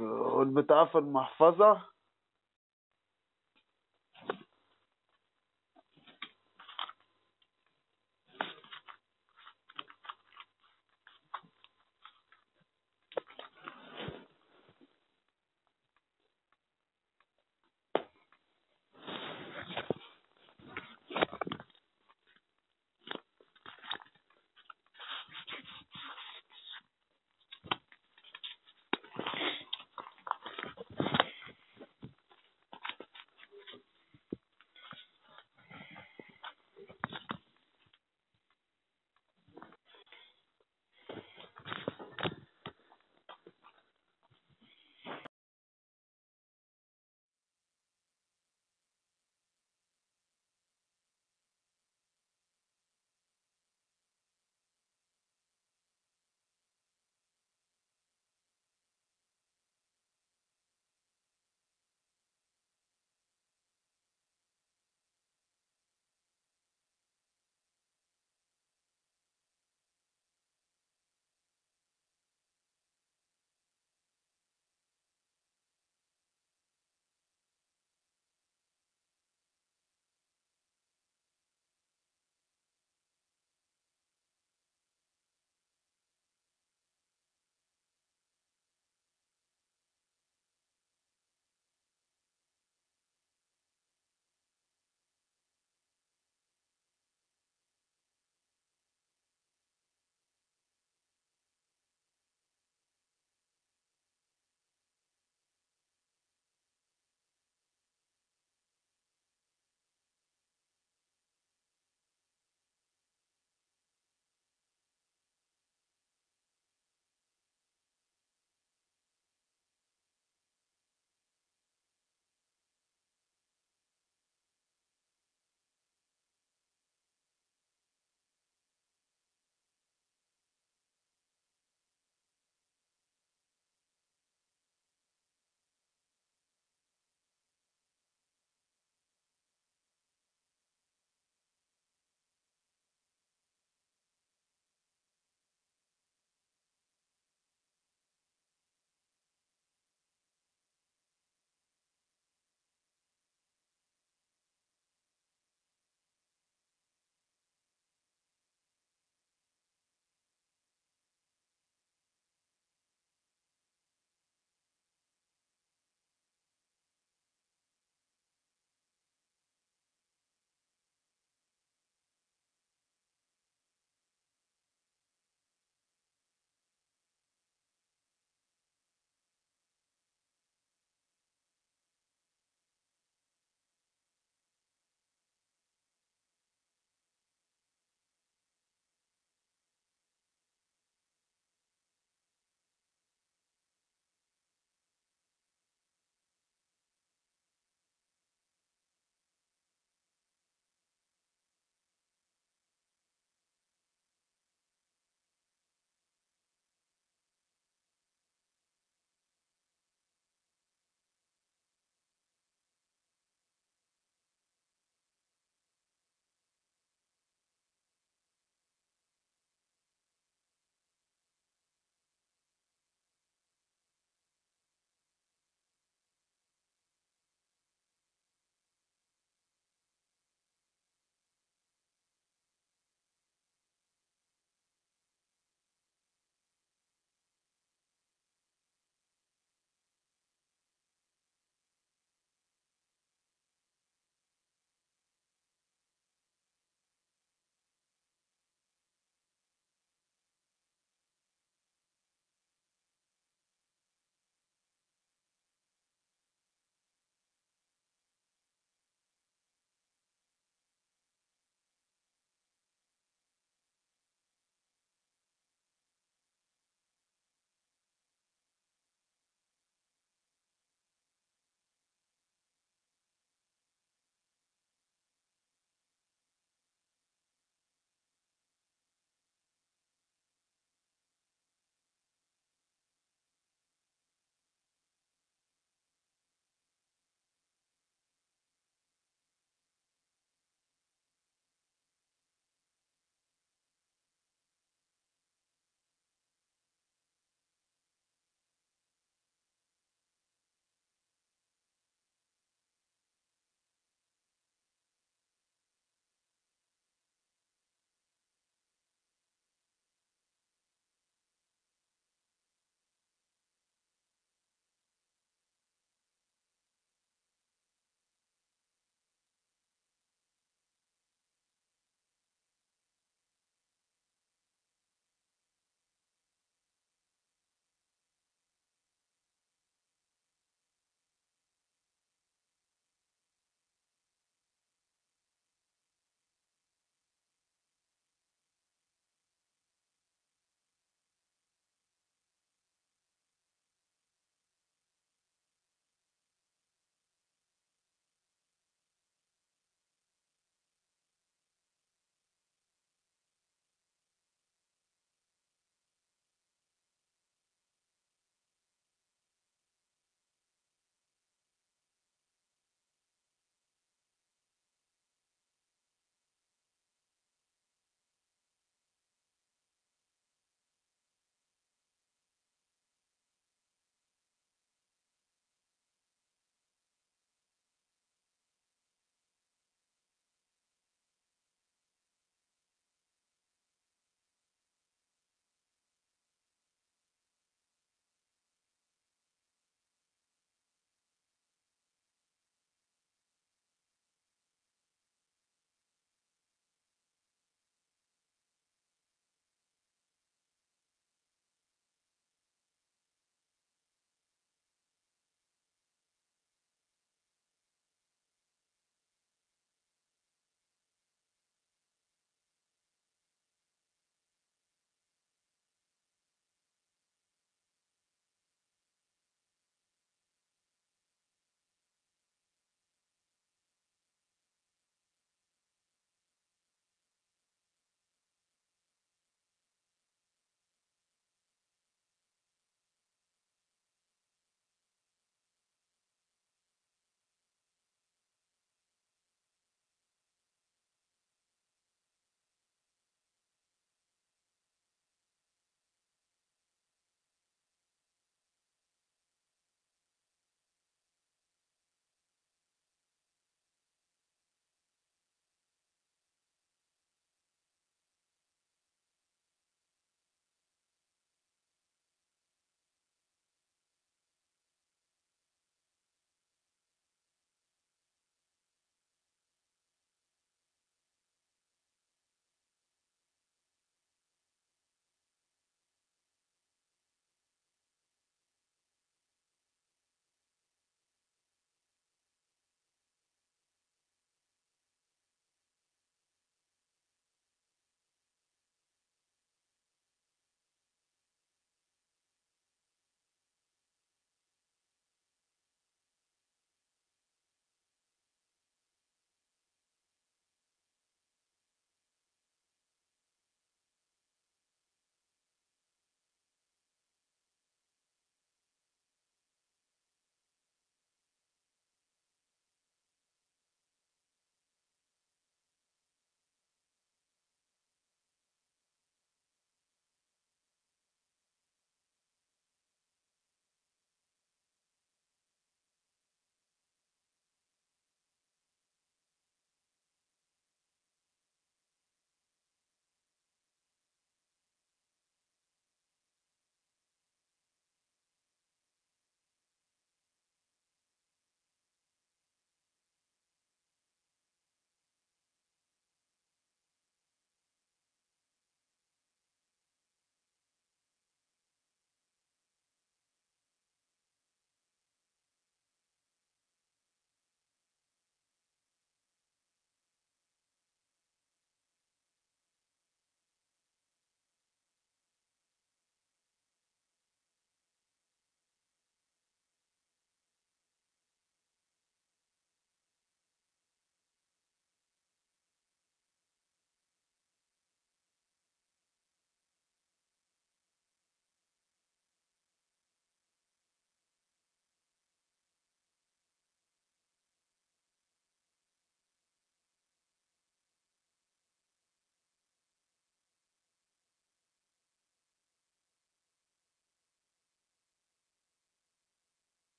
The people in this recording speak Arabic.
والبتاع في المحفظة.